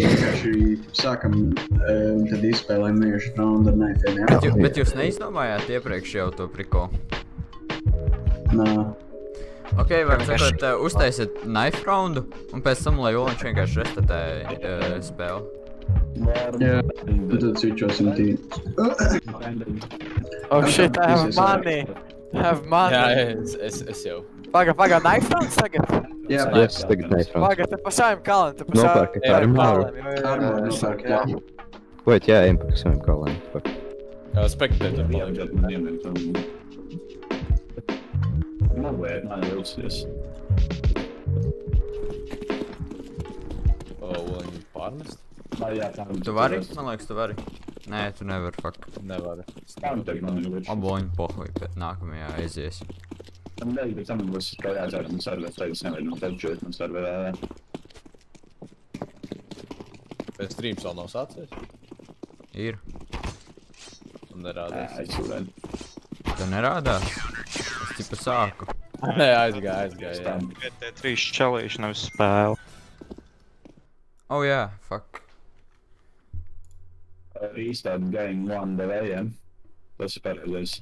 vienkārši sākam, eh, un tad izspēlējam vienkārši raundu ar naifiem, jā? Bet, jū, bet jūs neizdomājāt iepriekš jau to priko? Nā. Ok, var sakot, uh, uztaisiet knife roundu, un pēc tam, lai Uliņš vienkārši restartē uh, spēli. Jā, tad switchosim tīrus. Oh shit, I have This is money. Have Jā, money. es, es, es jau. Paga, paga, knife rounds tagad? Jā, Yes, tagad neifrāns. Paga, te pa saviem kaliem, te pa Nopērkat saviem armoru. kaliem. jo, jo, jo, Armoru jo, nopērkt, jā. jā. Wait, jā, ejam pa saviem. Fuck. Jā, spektētor paliek. O, Uliņu pārmest? Tu vari? Man liekas, tu vari. Nē, tu nevari, fuck. Nevar. Aboņu pohuj, bet nākamajā aizies. Bet streams vēl nav sācies. Ir. Un nerādās. Tu nerādās? Es tipa sāku. Nē, aizgāja, aizgāja. jā. Tikai tie trīs čelīši nevis spēle. Oh jā, fuck. Restart game one devējiem. Tas ir pareizais.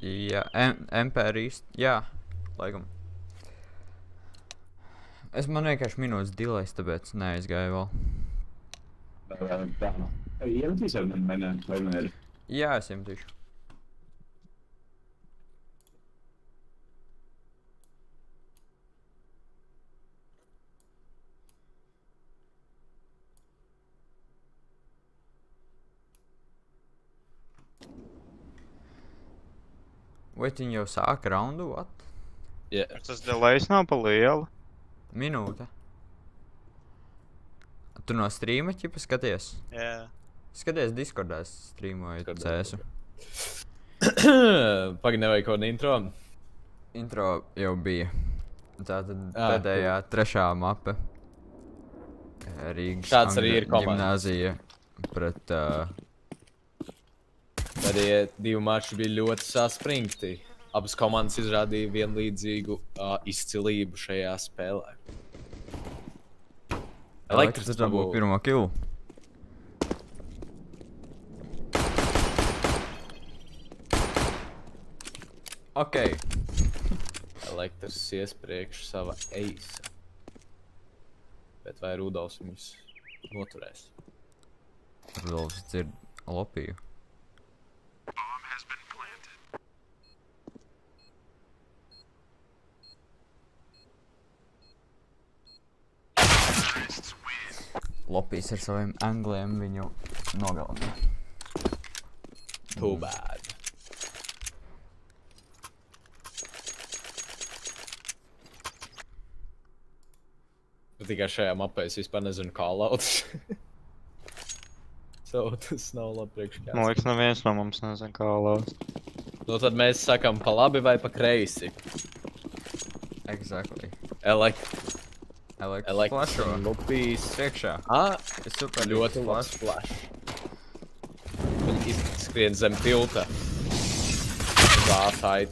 Jā, MPR īsti, jā, laikam. Es man vienkārši minūtes dilais, tāpēc neaizgāju vēl. Tā. Iemetīs ar mani, vai? Vai ne? Jā, es iemetīšu. Vai viņi jau sāka raundu? What? Jā. Tas delays nav pa lielu. Minūte. Tu no streama ķipa skaties? Jā. Skaties Discordā, es streamoju CS. Pagaid, nevajag kaut kādu intro. Intro jau bija. Tā tad Ā, pēdējā, trešā mape. Rīgas Kāds arī ir komandas? Gimnāzija pret uh, Ja divi mači bija ļoti saspringti. Abas komandas izrādīja vienlīdzīgu uh, izcilību šajā spēlē. Elektris dabūja pirmo kilu. Ok, Elektris ies priekš sava eisa. Bet vai Rudolfs viņus noturēs? Rudolfs dzird lopiju. Lopijs ar saviem angliem viņu nogalināja. Too bad. Bet Tikai šajā mapē es vispār nezinu, kā lauts. so, tas nav labi priekš kā. Man liekas, neviens no mums nezina, kā lauzt. Nu, tad mēs sakām pa labi vai pa kreisi. Exactly. Elekt Elektrīs Elektris flašo. un lupīs. Priekšā. Ah, Es super ļoti labs flash. Viņi izskrien zem tilta. Vātāji.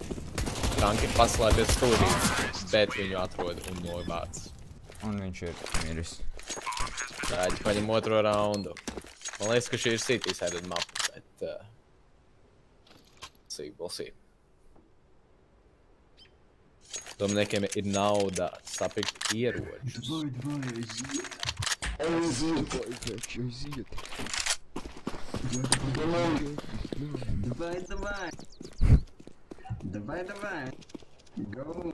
Tanki paslēpies stūrī, bet viņu atrod un novāc. Un viņš ir miris. Tādi paņem otro raundu. Man liekas, ka šī ir city sided mapa, bet... Uh, see, we'll see. Domniekiem ir nauda sapirkt ieročus. Давай, давай. Давай, давай. Go.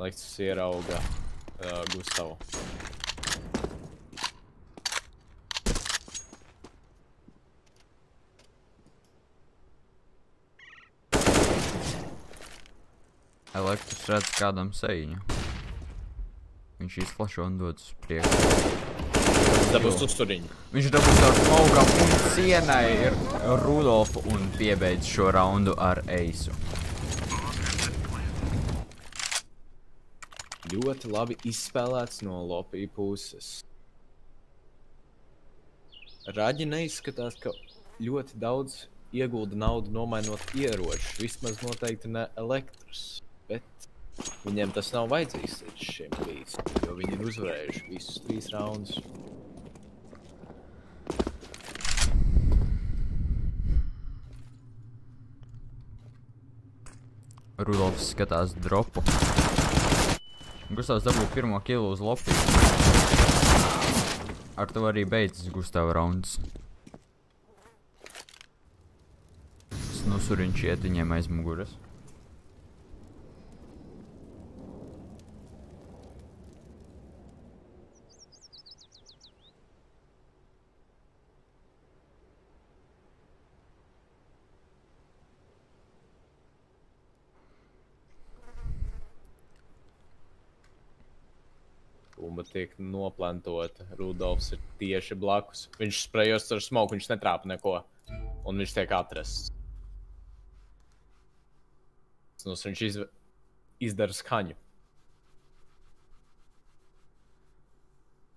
Aleksis ierauga uh, Gustavu. Elektris redz kādam sejiņu. Viņš izflašo un dodas uz priekšu. Dabūs uzturiņu. Viņš dabūs ar smogam un cienai ir Rudolfu un piebeidz šo raundu ar eisu. Ļoti labi izspēlēts no Lopija puses. Raģi neizskatās, ka ļoti daudz iegulda naudu nomainot ieročus. Vismaz noteikti ne elektras. Bet viņiem tas nav vajadzīgs līdz šim brīdim, jo viņi ir uzvarējuši visus trīs raundus. Rudolfs skatās dropu. Gustavs dabūja pirmo kilu uz lopi. Ar to arī beidzas Gustava rauns. Snusuriņš iet viņiem aiz muguras. Tiek noplantota. Rudolfs ir tieši blakus. Viņš sprejos ar smoku, viņš netrāpa neko. Un viņš tiek atrasts. Nu, viņš iz... izdara skaņu.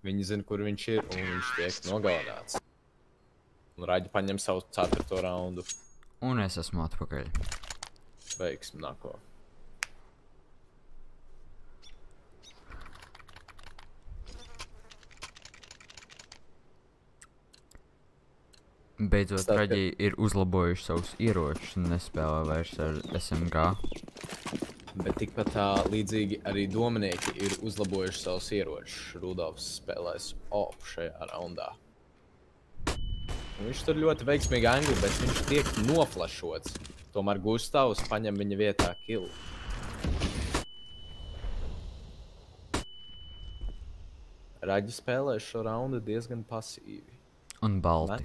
Viņi zina, kur viņš ir, un viņš tiek nogalināts. Un Raģi paņem savu ceturto raundu. Un es esmu atpakaļ. Veiksim nāko. Beidzot, Raģi ir uzlabojuši savus ieročus un nespēlē vairs ar SMG. Bet tikpat tā līdzīgi arī dominieki ir uzlabojuši savus ieročus. Rudolfs spēlēs OP šajā raundā. Un Viņš tur ļoti veiksmīgi angļu, bet viņš tiek noflašots. Tomēr Gustavs paņem viņa vietā kilu. Raģi spēlē šo raundu diezgan pasīvi. Un balti.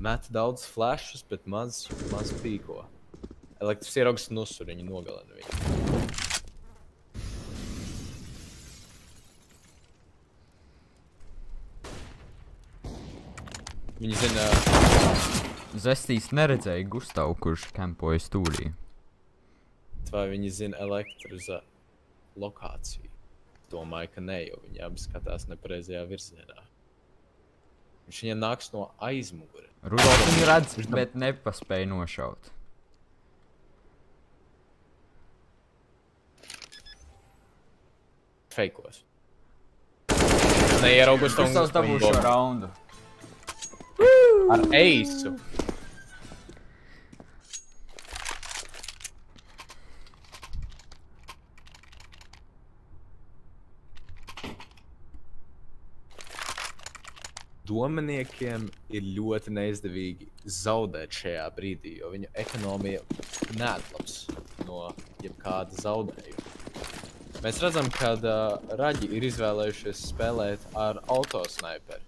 Met daudz flashus, bet maz, maz pīko. Elektrisks ieraugs nusur, viņi nogalina viņu. Viņi zina, Zestīs neredzēja Gustavu, kurš kempoja stūrī. vai viņi zina elektriza lokāciju. Domāju, ka nē, jo viņi abi skatās nepareizajā virzienā. Viņš viņiem nāks no aizmugures. Rudolfs viņu redz, bet nepaspēja nošaut. Feikos. Neieraugus to Gustavs dabūja šo raundu. ar eisu. Dominiekiem ir ļoti neizdevīgi zaudēt šajā brīdī, jo viņu ekonomija neatlaps no jebkāda zaudējuma. Mēs redzam, ka uh, raģi ir izvēlējušies spēlēt ar autosniperi.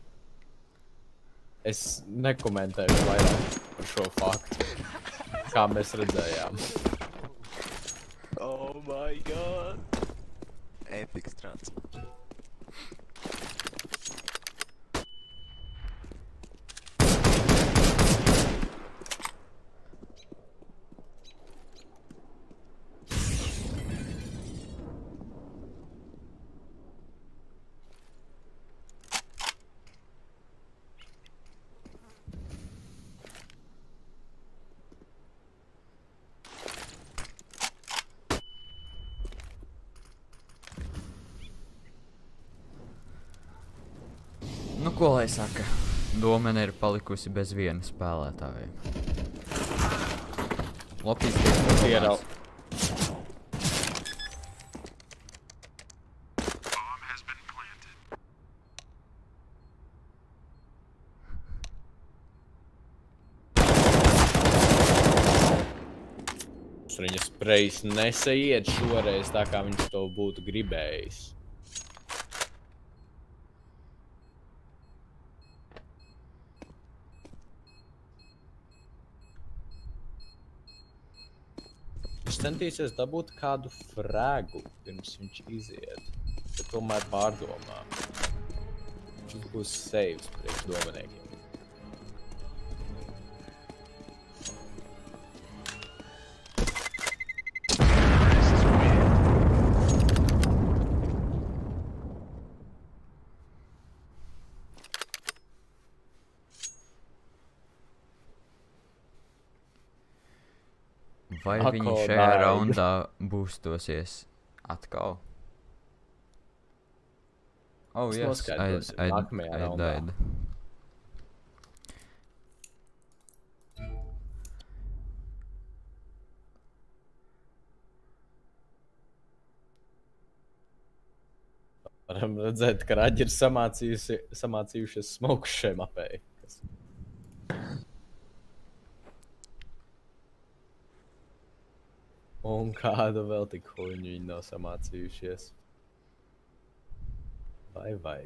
Es nekomentēju vairāk par šo faktu, kā mēs redzējām. Oh my god! Epic strāts. Ko lai saka? Domena ir palikusi bez viena spēlētāja. Lopīs tiek Ierau. Viņa sprejs nesaiet šoreiz tā, kā viņš to būtu gribējis. Centīsies dabūt kādu frēgu pirms viņš iziet. Bet tomēr pārdomā. Šis būs saves priekš dominiekiem. Vai Ako viņi šajā daiga. raundā būstosies atkal? Oh, Tas yes, I, nākamajā raundā. Varam redzēt, ka raģi ir samācījušies smoku šai mapē. Kas... Un kādu vēl tik huņu viņi nav samācījušies. Vai, vai.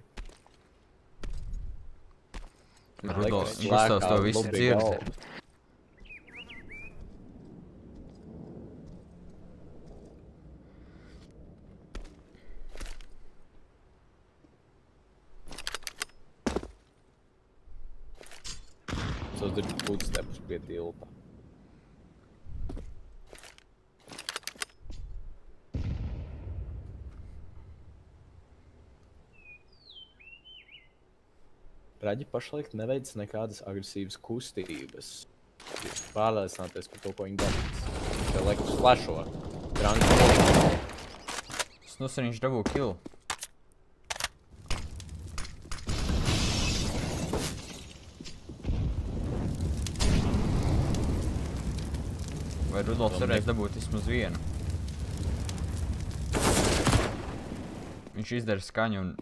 Rudolfs, Elektriski Gustavs to lēkā visu lobby dzird. galva. Tas ir footsteps pie tilta. Raģi pašlaik neveic nekādas agresīvas kustības. Pārliecināties par to, ko viņi darīs. Jau laikus flešo. Granko. Snusariņš dabū kill. Vai Rudolfs varēs dabūt vismaz vienu? Viņš izdara skaņu un...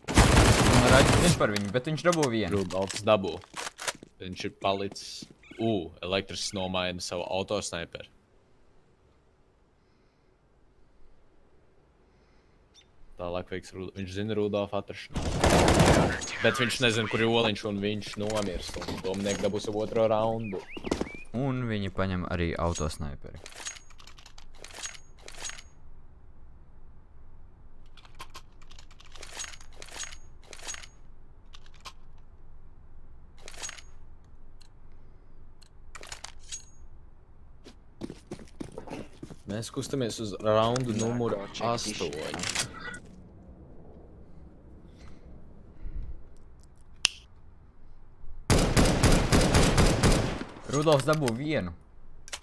Raģis zin par viņu, bet viņš dabū vienu. Rudolfs dabū. Viņš ir palicis. U, elektrisks nomaina savu autosniperu. Tālāk veiks, Ru- viņš zina Rudolfa atrašanu. Bet viņš nezina, kur ir oliņš un viņš nomirs. Un Dominika dabūs otro raundu. Un viņi paņem arī autosnaiperi. Mēs kustamies uz raundu numuru 8. Rudolfs dabū vienu.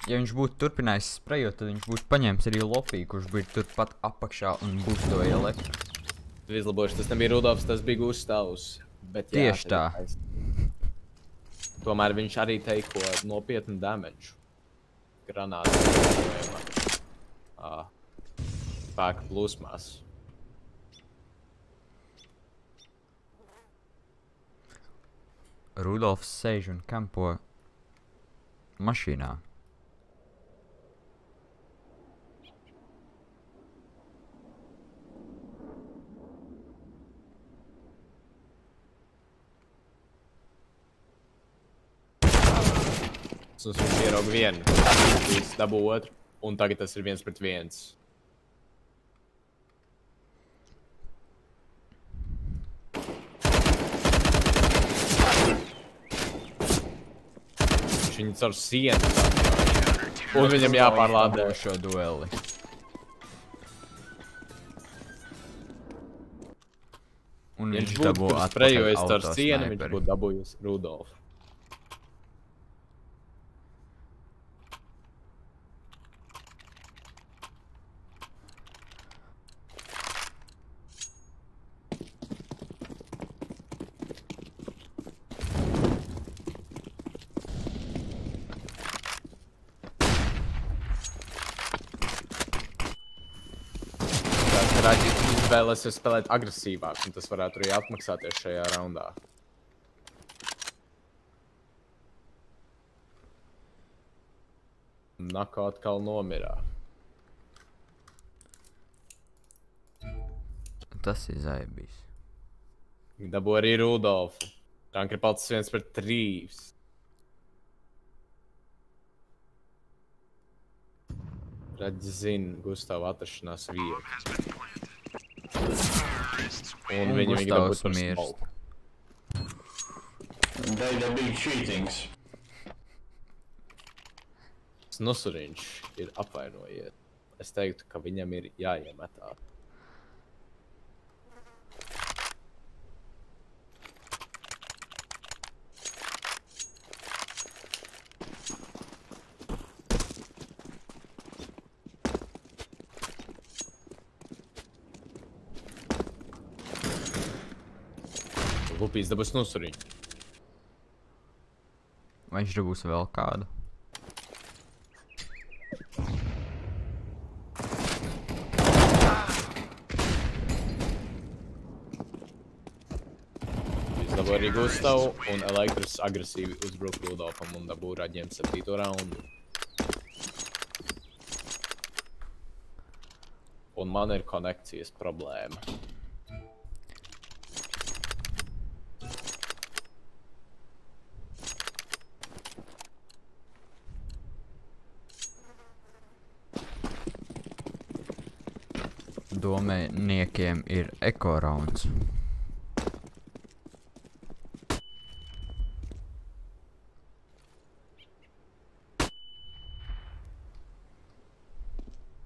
Ja viņš būtu turpinājis sprejot, tad viņš būtu paņēmis arī lopiju, kurš bija turpat apakšā un būstoja elektru. Izlabojuši, tas nebija Rudolfs, tas bija Gustavs. Bet, jā, Tieši tā. Tomēr viņš arī teiko nopietnu damage. Granāta. Ah, Spēka plūsmās. Rudolfs sēž un kampo mašīnā. Tas viņš ierauga vienu, viņš dabū otru, un tagad tas ir viens pret viens. Viņu caur sienu. Un viņam jāpārlādē. šo dueli. Un viņš viņš būtu dabū sprejojis caur sienu, viņš būtu dabūjis Rudolfu. Raģis izvēlēsies spēlēt agresīvāk, un tas varētu arī atmaksāties šajā raundā. Nako atkal nomirā. Tas ir zaibīs. Dabū arī Rudolfu. Tanka ir palicis viens pret trīs. Raģis zina Gustavu atrašanās vietu. Un viņu Gustavs dabūt par smoke. They, they're big cheatings. Snusuriņš ir apvainojies. Es teiktu, ka viņam ir jāiemetā. Lupīs dabūs nosuriņu. Vai viņš dabūs vēl kādu? Dabūja arī Gustavu un Elektris agresīvi uzbruka Rudolfam un dabūja raģiem 7. raundu. Un man ir konekcijas problēma. Ir ekorauns.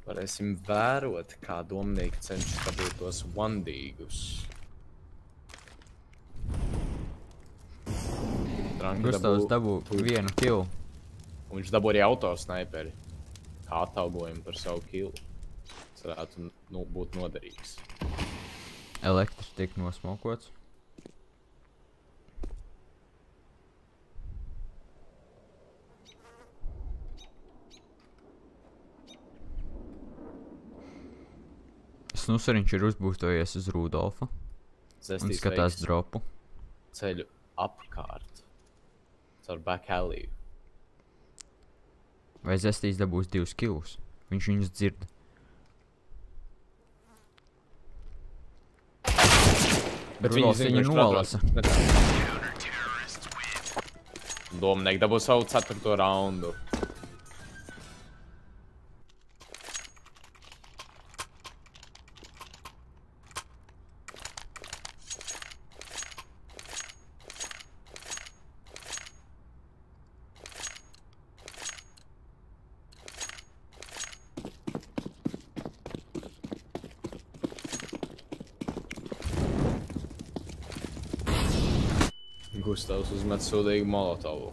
Varēsim vērot, kā domnieki cenšas dabūt tos vandīgus. Gustavs dabū vienu kilu. Un viņš dabūja arī autosnaiperi. Kā atalgojumu par savu kilu. Tas varētu nu, būt noderīgs. Elektrs tiek nosmokots. Snusariņš ir uzbūstojies uz Rudolfa un Zestīs skatās veiks dropu. ceļu apkārt. Caur back alley. Vai Zestīs dabūs divus kilus? Viņš viņus dzird. Bet Rudolfs viņu nolasa. Domnieki dabū savu ceturto raundu. Gustavs uzmet sūdīgu molotovu.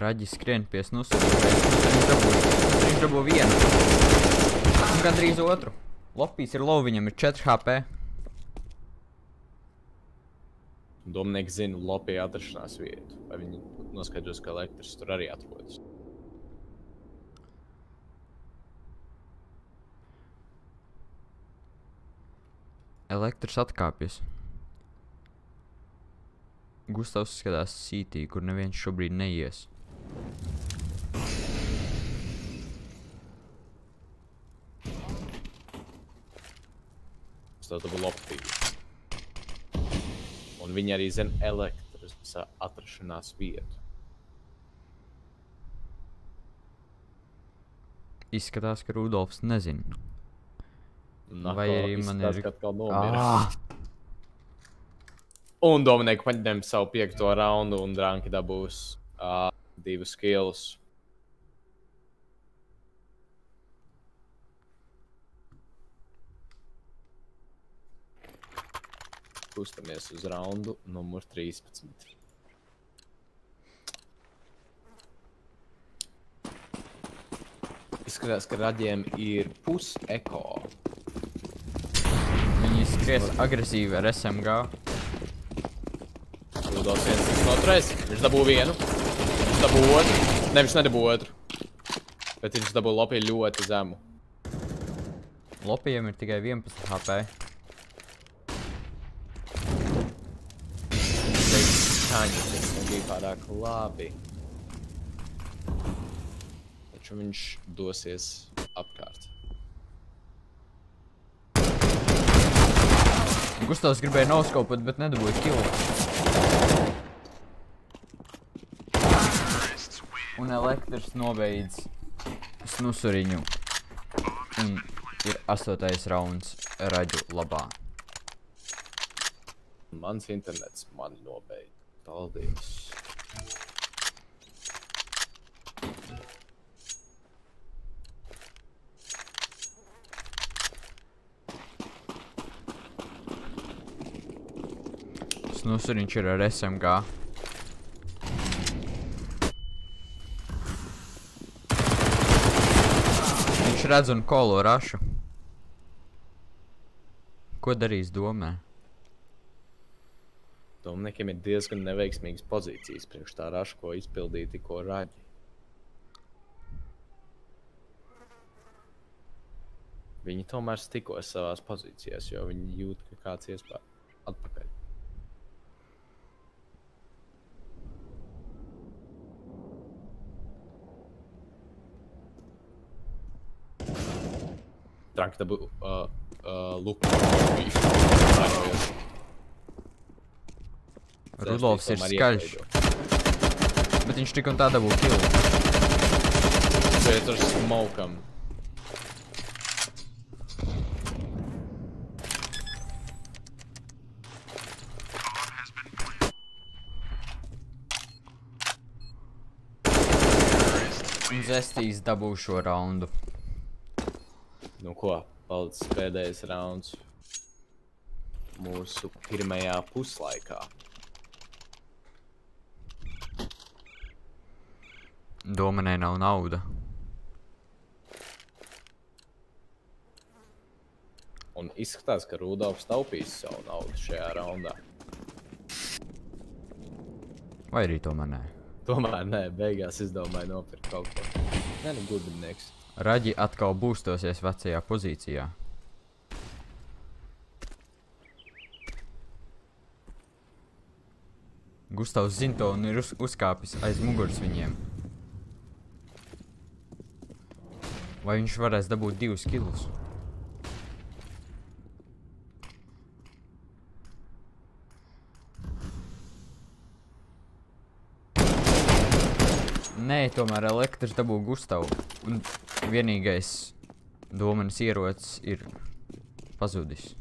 Raģis skrien pie snusariņa. Viņš dabū, viņš dabū vienu. Un gandrīz otru. Lopīs ir low, viņam ir 4 HP. Domnieki zina Lopija atrašanās vietu. Vai viņi noskaidros, ka elektrs tur arī atrodas? Elektrs atkāpjas. Gustavs skatās sītī, kur neviens šobrīd neies. Tas būtu Lopija. Un viņi arī zina elektras atrašanās vietu. Izskatās, ka Rudolfs nezina. Un Vai arī man ir- ka atkal nomira. Ah! Un Dominika paņem savu piekto raundu, un Dranki dabūs uh, divus kilus. Kustamies uz raundu numur 13. Izskatās, ka raģiem ir pus-eko. Skries agresīvi ar SMG. Rudolfs viens tiks noturējis. Viņš dabū vienu. Viņš dabū otru. Ne, viņš nedabū otru. Bet viņš dabū lopiju ļoti zemu. Lopijam ir tikai 11 HP. Skaņa tas nebija pārāk labi. Taču viņš dosies apkārt. Gustavs gribēja noskaupot, bet nedabūja kilu. Un elektrs nobeidz snusuriņu. Un ir astotais rauns raģu labā. Mans internets man nobeidz. Paldies. Snusuriņš ir ar SMG. Viņš redz un kolo rašu. Ko darīs domē? Domniekiem ir diezgan neveiksmīgas pozīcijas priekš tā raša, ko izpildīja tikko raģi. Viņi tomēr stikos savās pozīcijās, jo viņi jūt, ka kāds iespēja atpakaļ. Traki dabu uh, uh, luku. Vainojos. Rudolfs ir Tomēr skaļš. iespaido. Bet viņš tik un tā dabū kilu. Bet ar smokam. Un Zestīs dabū šo raundu. Nu ko, palicis pēdējais rauns mūsu pirmajā puslaikā. Domanē nav nauda. Un izskatās, ka Rudolfs taupīs savu naudu šajā raundā. Vai arī tomēr nē? Tomēr nē, beigās izdomāja nopirkt kaut ko. Nē, nu gudrinieks. Raģi atkal būstosies vecajā pozīcijā. Gustavs zina to un ir uz, uzkāpis aiz muguras viņiem. Vai viņš varēs dabūt divus kilus? Nē, tomēr elektrs dabū Gustavu. Un vienīgais domanis ierocis ir pazudis.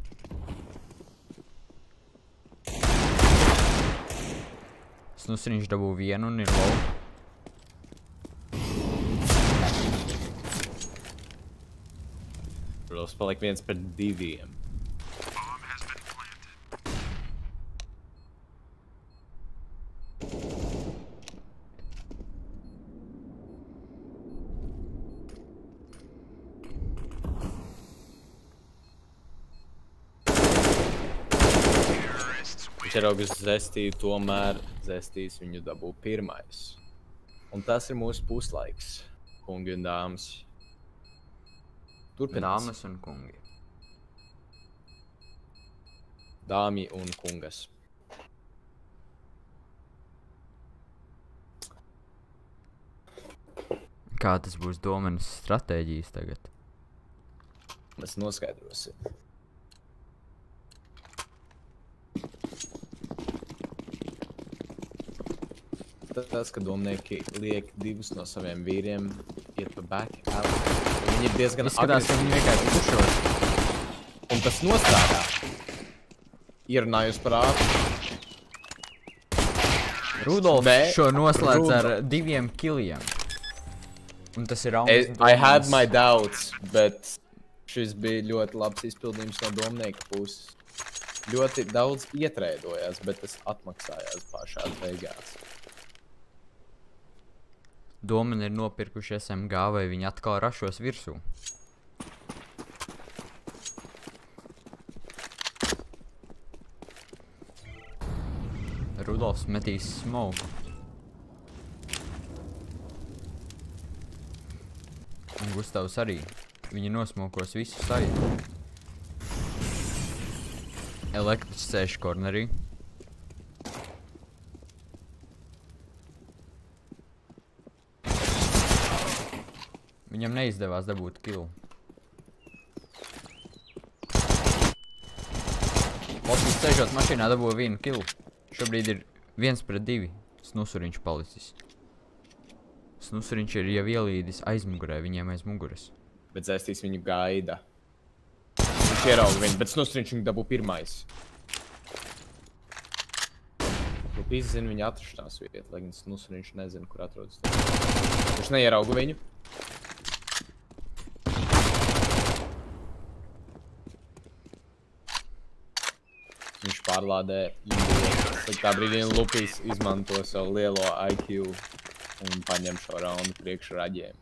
Snusriņš dabū vienu un ir low. Rudolfs paliek viens pret diviem. Augus zestīju, tomēr zestīs viņu dabū pirmais. Un tas ir mūsu puslaiks, kungi un dāmas. Turpinām. Dāmas un kungi. Dāmi un kungas. Kā tas būs domanis stratēģijas tagad? Mēs noskaidrosim. Tas, ka domnieki liek divus no saviem vīriem, iet pa back. Un Viņi ir diezgan Izskatās, ka viņi vienkārši pušos. Un tas nostrādā. Ierunājus par ātru. Rudolfs Nē, šo noslēdz ar Rudolfs. diviem kiliem. Un tas ir rauns. I, I had my doubts, bet šis bija ļoti labs izpildījums no domnieka puses. Ļoti daudz ietrēdojās, bet tas atmaksājās pašā beigās. Domani ir nopirkuši SMG, vai viņi atkal rašos virsū. Rudolfs metīs smoku. Un Gustavs arī. Viņi nosmokos visu saitu. Elektriķis sēž kornerī. Viņam neizdevās dabūt kilu. Otrs sēžot mašīnā dabūja vienu kilu. Šobrīd ir viens pret divi. Snusuriņš palicis. Snusuriņš ir jau ielīdis aizmugurē, viņiem aiz muguras. Bet zēstīs viņu gaida. Viņš ierauga viņu, bet snustriņš viņu dabū pirmais. Lupīs zina viņa atrašanās vietu, lai gan snustriņš nezina, kur atrodas. Viņš neierauga viņu. pārlādē. Tā brīdī Lupis izmanto savu lielo IQ un paņem šo raundu priekš raģiem.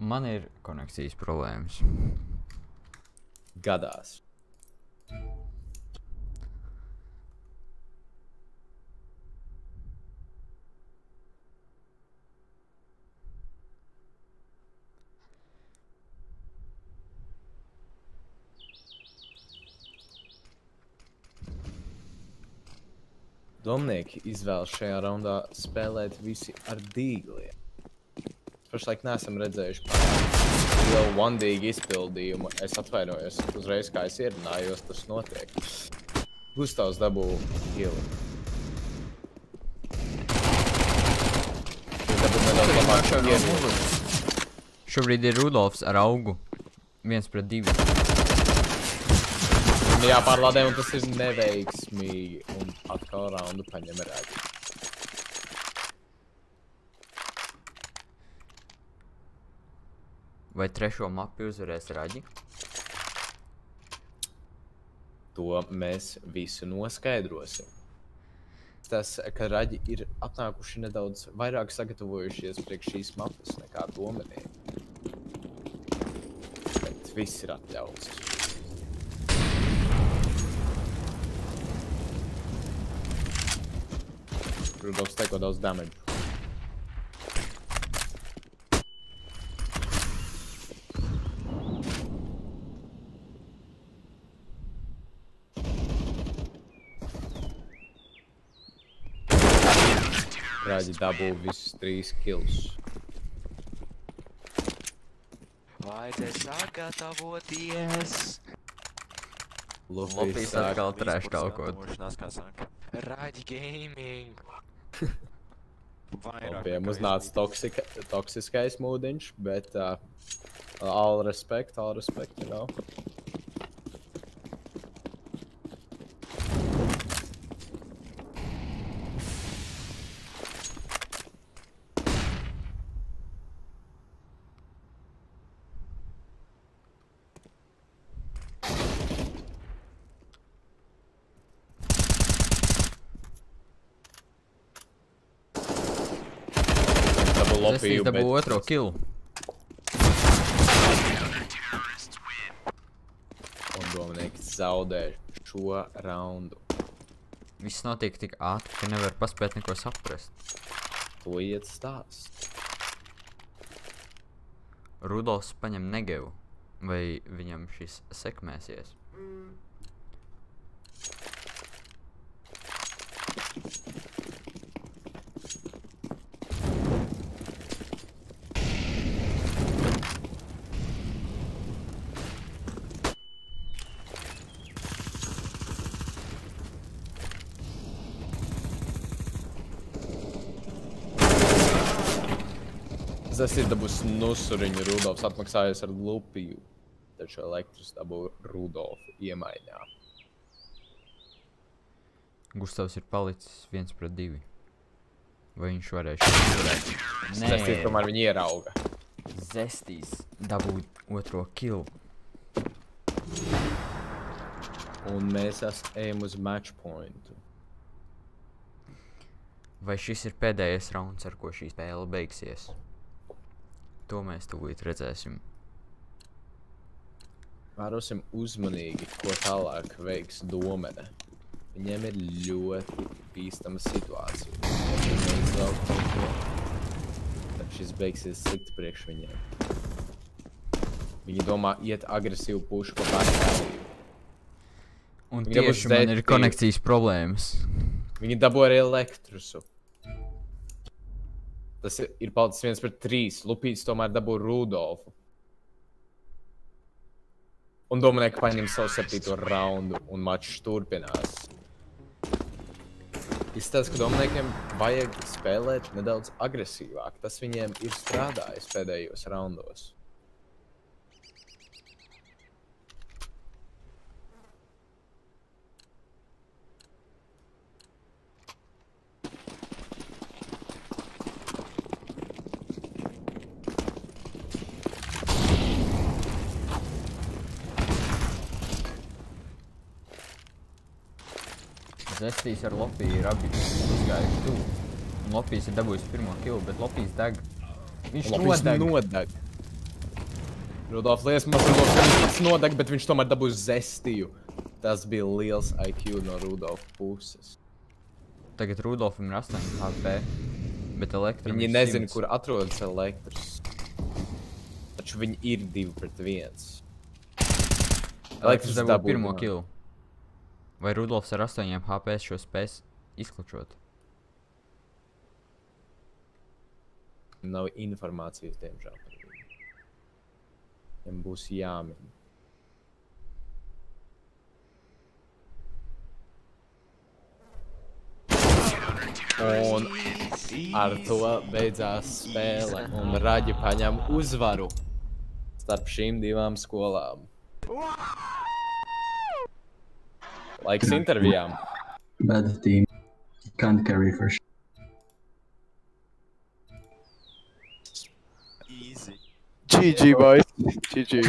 Man ir koneksijas problēmas. Gadās. Domnieki izvēlas šajā raundā spēlēt visi ar dīgliem. Pašlaik neesam redzējuši pārāk lielu vandīgu izpildījumu. Es atvainojos, uzreiz kā es ierunājos, tas notiek. Gustavs dabū kilu. Viņš dabū nedaudz labāk kielu. Šobrīd ir Rudolfs ar augu. Viens pret divi. Un jāpārlādē, un tas ir neveiksmīgi. Un atkal raundu paņem rēģi. Vai trešo mapu uzvarēs Raģi? To mēs visu noskaidrosim. Tas, ka raģi ir atnākuši nedaudz vairāk sagatavojušies priekš šīs mapas nekā domāju. Bet viss ir atļauts. Rudolfs teko daudz damage. Raģi dabū visus trīs kills. Vajadzēja sagatavoties. Lopijs atkal trash talkot. Raģi gaming. Vairāk. Pie nekā mums nāca toksika, toksiskais mūdiņš, bet uh, all respect, all respect, you know. Dabū Zestīs lopiju, dabū bet otro kilu. un domnieki zaudē šo raundu. Viss notiek tik ātri, ka nevar paspēt neko saprast. To iet stāst. Rudolfs paņem Negevu. Vai viņam šis sekmēsies? Tas ir dabūs nusuriņu Rudolfs atmaksājies ar lupiju. Taču elektris dabū Rudolfu iemaiņā. Gustavs ir palicis viens pret divi. Vai viņš varēs šo uzvarēt? Tas ir tomēr viņi ierauga. Zestīs dabūt otro kilu. Un mēs es- ejam uz match pointu. Vai šis ir pēdējais rauns, ar ko šī spēle beigsies? To mēs tūlīt redzēsim. Vērosim uzmanīgi, ko tālāk veiks domene. Viņiem ir ļoti bīstama situācija. Viņi neizvelk neko, tad šis beigsies slikti priekš viņiem. Viņi domā iet agresīvu pušu pa backalliju. Un Viņi tieši man ir Z3. konekcijas problēmas. Viņi dabū arī elektrusu. Tas ir, ir palicis viens pret trīs. Lupīts tomēr dabū Rudolfu. Un Dominika paņem savu septīto raundu, un mačs turpinās. Izskatās, ka Dominikiem vajag spēlēt nedaudz agresīvāk. Tas viņiem ir strādājis pēdējos raundos. Zestīs ar Lopiju ir abi uzgājuši tuvu. Un Lopijs ir dabūjis pirmo kilu, bet Lopijs deg. Viņš Viņš nodeg. nodeg. Rudolf liesmas, Rudolf viņš nodeg, bet viņš tomēr dabūs zestīju. Tas bija liels IQ no Rudolfa puses. Tagad Rudolfam ir 8 HP. Bet elektram Viņi nezina, 100. kur atrodas elektrs. Taču viņi ir divi pret viens. Elektrs dabūja pirmo jā. Vai Rudolfs ar 8 HP šo spēs izklučot? Nav informācijas, diemžēl. Viņam būs jāmin. Un ar to beidzās spēle. Un Raģi paņem uzvaru starp šīm divām skolām. Laiks intervijām. Bad team. Can't carry for sure. Easy. GG, boys. GG.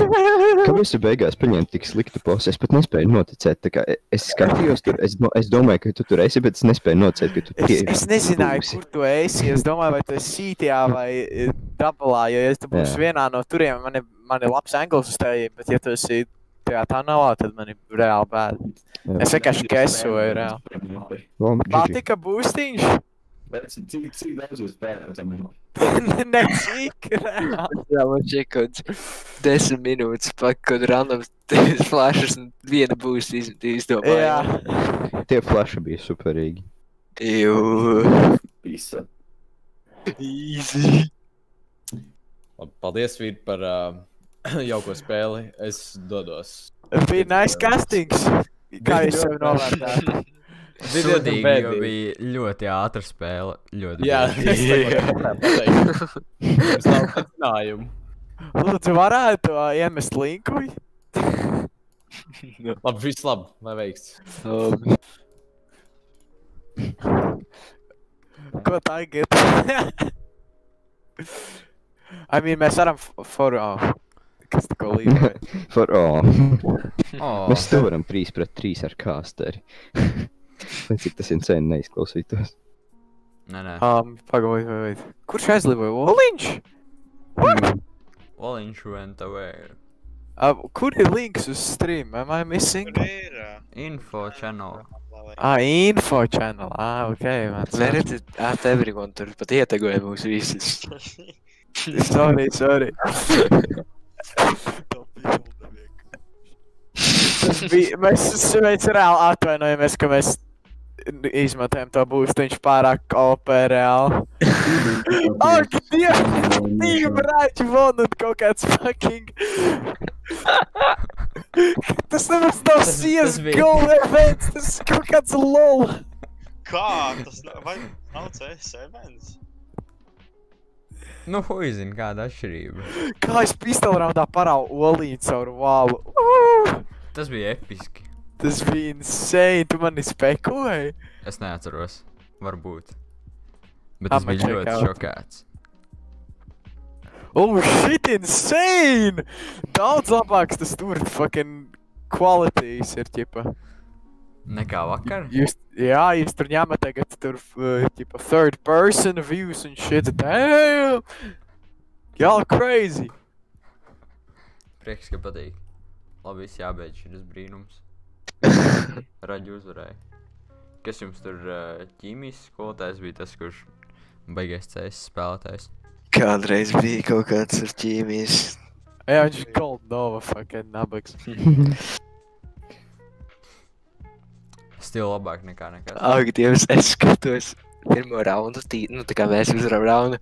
Kāpēc tu beigās paņēmi tik sliktu posu? Es pat nespēju noticēt. Tā kā e- Es skatījos, tur, es, do- es domāju, ka tu tur esi, bet es nespēju noticēt, ka tu Es, tieši es nezināju, būsi. kur tu esi. Es domāju, vai tu esi sītijā vai eh, dabulā. Jo, ja tu būsi vienā no turiem, man ir, man ir labs anglis uz tevi. Bet, ja tu esi tajā tā nav, tad man ir reāli bēda. Jā. Es vienkārši gesoju reāli. Patika būstiņš? Bet cik, cik daudz jūs spēlējat? ne cik reāli. Jā, man šķiet, ka kaut kāds desmit minūtes pat, kad random flashers un viena būs iz- izdomāja. Jā. Tie flaši bija superīgi. Jū. Visa. Easy. Paldies, Vīt, par uh, jauko spēli. Es dodos. Bija nice castings. Kā jūs sev novērtējat? Diezgan Sudīgi, jo bija ļoti ātra spēle. Ļoti Jā. Mums nav secinājumu. Lūdzu, varētu uh, iemest linku? Labi, viss labi, lai veikts. Um, Ko tagad? I mean, mēs varam f- for... Oh. Kas tikko līdzi? For, oh. Oh, Mēs to varam 3 pret 3 ar kāsteri. Lai cik tas insane neizklausītos. nē, nē. Um, pagaid, pagaid. Kurš aizlivoja? Oliņš? Oliņš went away. Uh, kur ir links uz stream? Am I missing? Tur ir. ā, Info channel. Ah, info channel. Ah, ok. Man Verit at everyone tur pat ietegoja mūs visus. Sorry, sorry. To bilde vienkārši. Tas bija, mēs, mēs reāli atvainojamies, ka mēs izmantojam to būstiņš pārāk opē reāli. Ak, Dievs! Divi brāļi von un kaut kāds fucking... Tas nemaz nav Tas- sies tas bija- goal events, tas ir kaut kāds lol. Kā tas nav? Vai nav CS events? Nu, huizin, kāda atšķirība. Kā es pistolraundā parāvu olīti caur vālu. Tas bija episki. tas bija insane, tu mani spekulēji. Es neatceros. Varbūt. Bet es biju ļoti out. šokēts. Oh shit, insane! Daudz labāks tas tur fucking qualities ir, ķipa. Nekā vakar. Jūs, jā, jūs tur ņemat tagad tur, uh, ķipa, third person views un shit, damn! Y'all crazy! Prieks, ka patīk. Labi, viss jābeidz šis brīnums. Raģi uzvarēja. Kas jums tur uh, ķīmijas skolotājs bija tas, kurš baigais CS spēlētājs? Kādreiz bija kaut kāds ar ķīmijas. Jā, viņš ir gold nova fucking nabaks. Stila labāk nekā nekas. Ak, Dievs, es skatos pirmo raundu, tī, nu tā kā mēs uzvaram raundu.